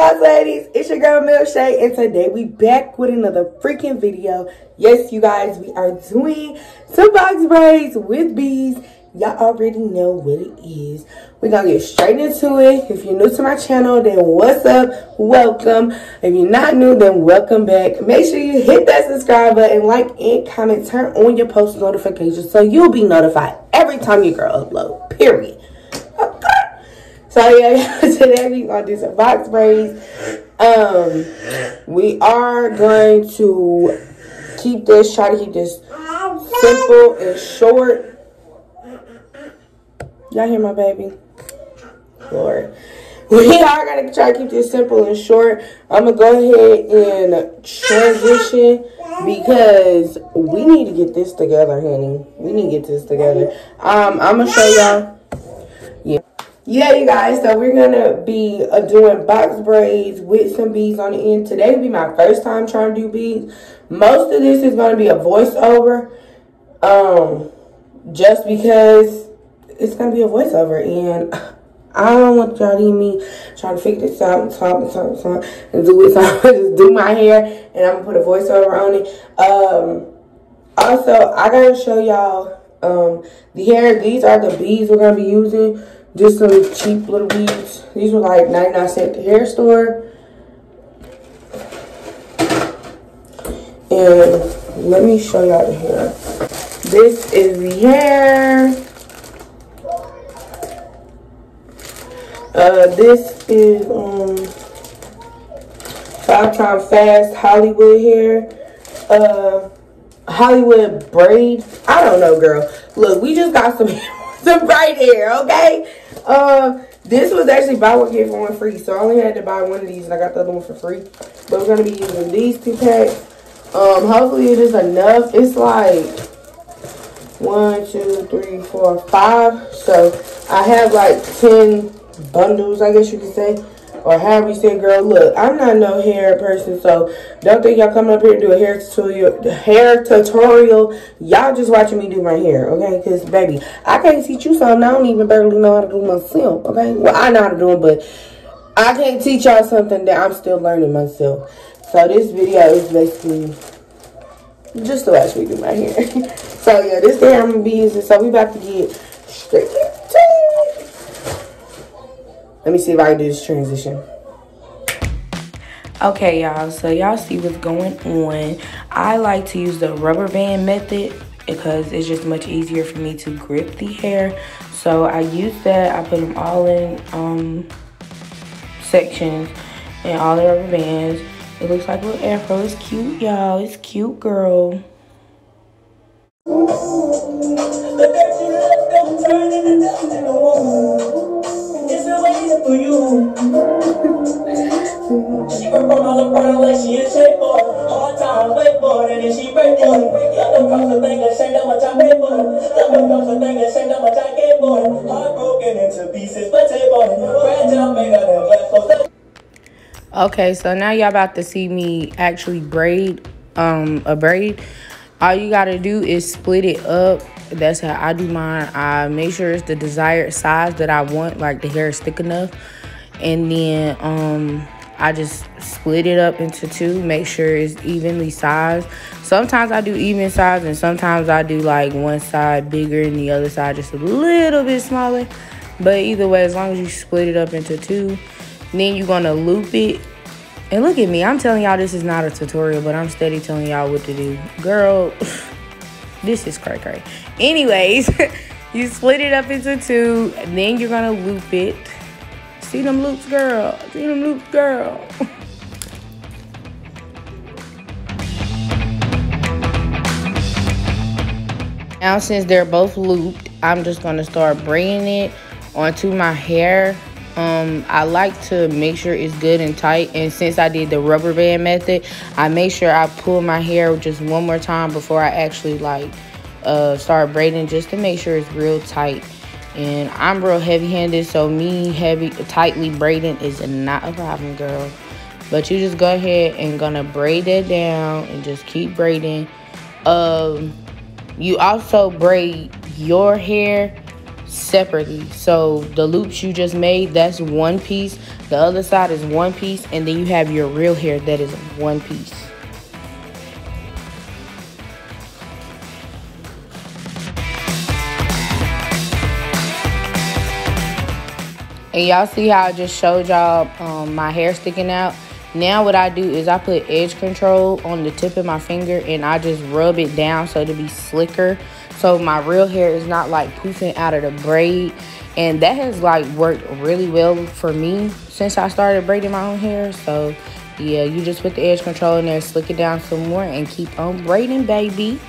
boss ladies? It's your girl Milkshake, and today we back with another freaking video. Yes, you guys, we are doing some box braids with bees. Y'all already know what it is. We're gonna get straight into it. If you're new to my channel, then what's up? Welcome. If you're not new, then welcome back. Make sure you hit that subscribe button, like and comment, turn on your post notifications so you'll be notified every time your girl upload. Period. So yeah, today we gonna do some box braids. Um, we are going to keep this, try to keep this simple and short. Y'all hear my baby? Lord. We are gonna try to keep this simple and short. I'm gonna go ahead and transition because we need to get this together, honey. We need to get this together. Um, I'm gonna show y'all yeah you guys so we're gonna be uh, doing box braids with some beads on the end today will be my first time trying to do beads most of this is going to be a voiceover um just because it's to be a voiceover and I don't want y'all to me trying to figure this out and talk and talk and talk and do it. So I'm to just do my hair and I'm to put a voiceover on it. Um, also, I got to show y'all um, the hair. These are the beads we're to be using. Just some cheap little beads. These were like 99 cents at the hair store. And let me show y'all the hair. This is the hair. Uh, this is um five time fast Hollywood hair. Uh, Hollywood braid. I don't know, girl. Look, we just got some some bright hair, okay? Uh, this was actually buy one get for one free, so I only had to buy one of these, and I got the other one for free. But we're gonna be using these two packs. Um, hopefully it is enough. It's like one, two, three, four, five. So I have like ten bundles, I guess you could say or however you say girl look i'm not no hair person so don't think y'all coming up here to do a hair tutorial hair tutorial. Y'all just watching me do my hair okay? Because baby i can't teach you something i don't even barely know how to do myself okay? Well i know how to do it but i can't teach y'all something that i'm still learning myself. So this video is basically just to watch me do my hair. So yeah this day i'm gonna be using. So we about to get straight let me see if I can do this transition. Okay, y'all, so y'all see what's going on. I like to use the rubber band method because it's just much easier for me to grip the hair. So I use that. I put them all in um, sections and all the rubber bands. It looks like a little afro. It's cute, y'all. It's cute, girl Okay, so now y'all about to see me actually braid um a braid. All you gotta do is split it up that's how I do mine. I make sure it's the desired size that I want, like the hair is thick enough. And then um, I just split it up into two, make sure it's evenly sized. Sometimes I do even size and sometimes I do like one side bigger and the other side just a little bit smaller. But either way, as long as you split it up into two, then you're gonna loop it. And look at me, I'm telling y'all this is not a tutorial, but I'm steady telling y'all what to do. Girl, this is cray cray. Anyways, you split it up into two, and then you're gonna loop it. See them loops, girl. See them loops, girl. now, since they're both looped, I'm just gonna start bringing it onto my hair. Um, I like to make sure it's good and tight. And since I did the rubber band method, I make sure I pull my hair just one more time before I actually like uh, start braiding just to make sure it's real tight. And I'm real heavy-handed, so me heavy, tightly braiding is not a problem, girl. But you just go ahead and gonna braid that down and just keep braiding. Um, you also braid your hair separately. So the loops you just made, that's one piece. The other side is one piece. And then you have your real hair that is one piece. And y'all see how I just showed y'all um, my hair sticking out? Now what I do is I put edge control on the tip of my finger and I just rub it down so to be slicker. So my real hair is not like poofing out of the braid. And that has like worked really well for me since I started braiding my own hair. So yeah, you just put the edge control in there, slick it down some more and keep on braiding, baby.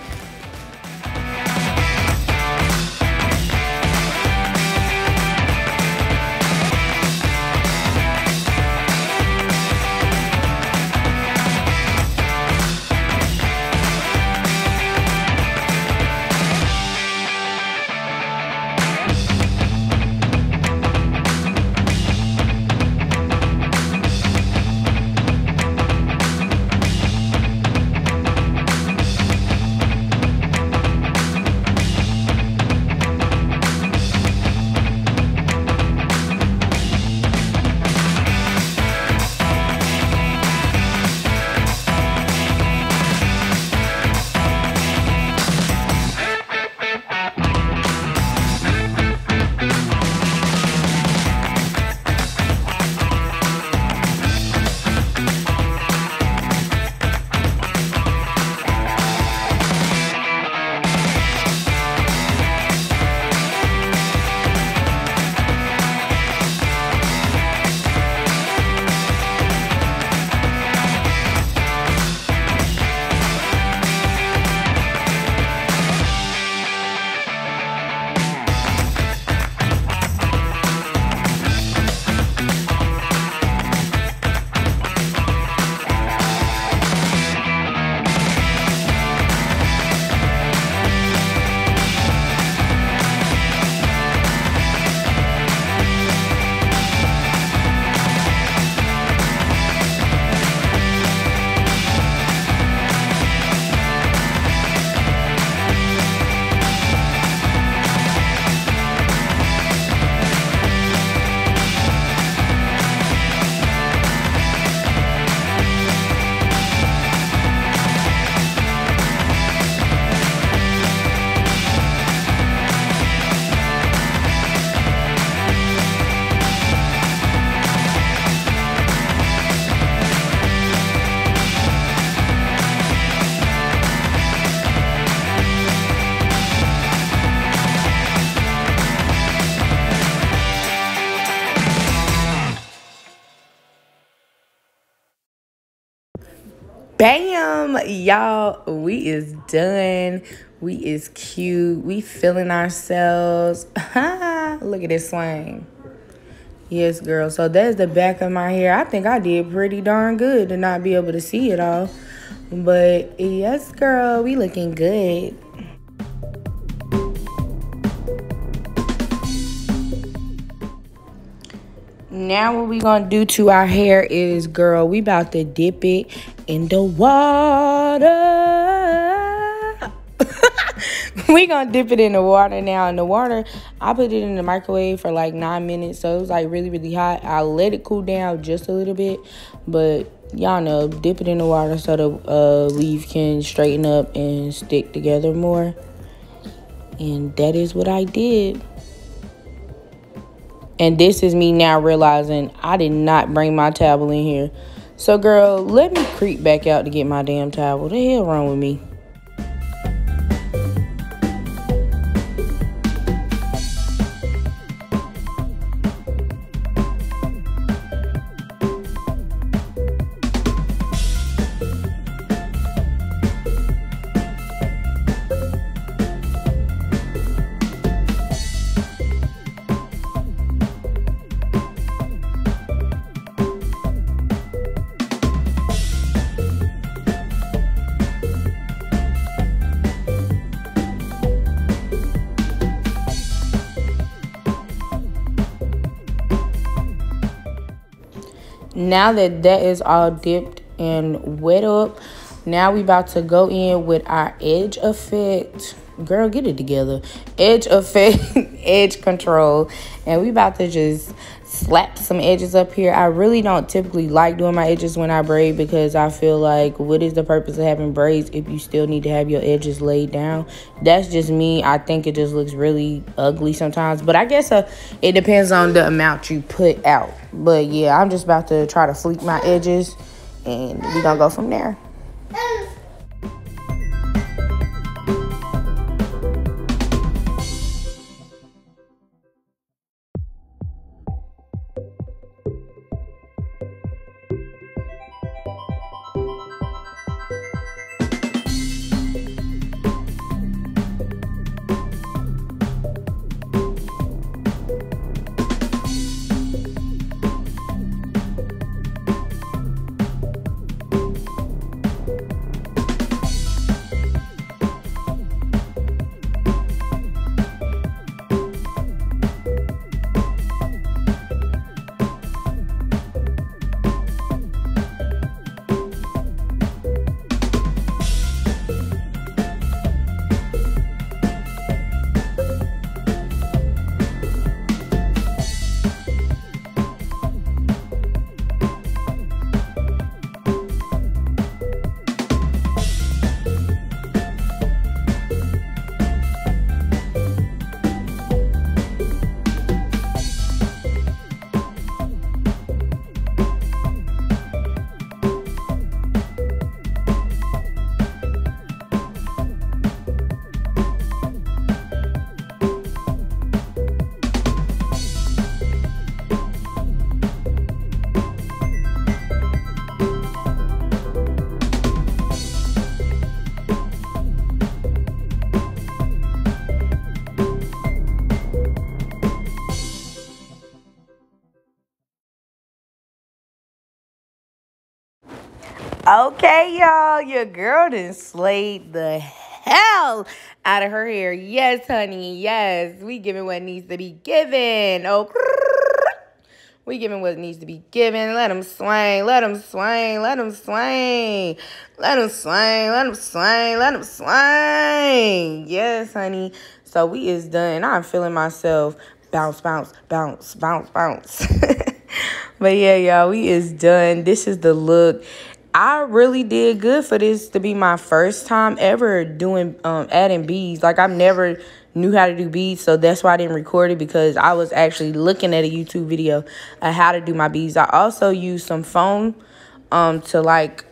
Bam! Y'all, we is done. We is cute. We feeling ourselves. Look at this swing. Yes, girl. So that's the back of my hair. I think I did pretty darn good to not be able to see it all. But yes, girl, we looking good. Now what we gonna do to our hair is, girl, we about to dip it in the water. we gonna dip it in the water now. In the water, I put it in the microwave for like nine minutes, so it was like really, really hot. I let it cool down just a little bit, but y'all know, dip it in the water so the uh, weave can straighten up and stick together more. And that is what I did. And this is me now realizing I did not bring my towel in here. So, girl, let me creep back out to get my damn towel. What the hell wrong with me? Now that that is all dipped and wet up now we about to go in with our edge effect girl, get it together. Edge effect, edge control. And we about to just slap some edges up here. I really don't typically like doing my edges when I braid because I feel like what is the purpose of having braids if you still need to have your edges laid down? That's just me. I think it just looks really ugly sometimes. But I guess uh, it depends on the amount you put out. But yeah, I'm just about to try to fleek my edges and we're to go from there. Okay, y'all, your girl done slayed the hell out of her hair. Yes, honey, yes. We giving what needs to be given. Oh, we giving what needs to be given. Let them swing, let them swing, let them swing. Let them swing, let them swing, let them swing. Yes, honey. So we is done. I'm feeling myself bounce, bounce, bounce, bounce, bounce. but yeah, y'all, we is done. This is the look. I really did good for this to be my first time ever doing um adding beads. Like I've never knew how to do beads, so that's why I didn't record it because I was actually looking at a YouTube video of how to do my beads. I also used some foam um to like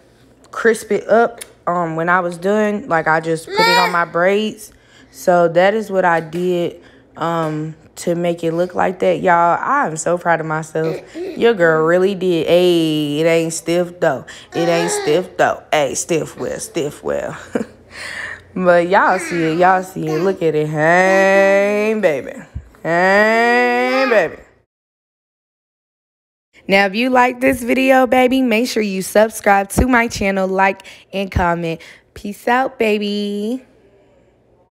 crisp it up um when I was done. Like I just put it on my braids. So that is what I did um to make it look like that. Y'all, I'm so proud of myself. Your girl really did. Hey, it ain't stiff though. It ain't stiff though. Hey, stiff well, stiff well. but y'all see it. Y'all see it. Look at it. Hey, baby. Hey, baby. Now, if you like this video, baby, make sure you subscribe to my channel, like, and comment. Peace out, baby.